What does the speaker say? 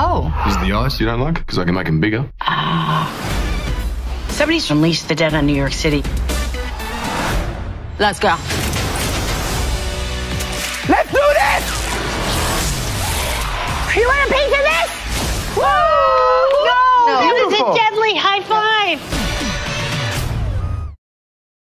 Oh. Is the ice you don't like? Because I can make them bigger. Ah. Uh, somebody's unleashed the Dead on New York City. Let's go. Let's do this! You want a piece of this? Woo! No! no. That was a deadly high five!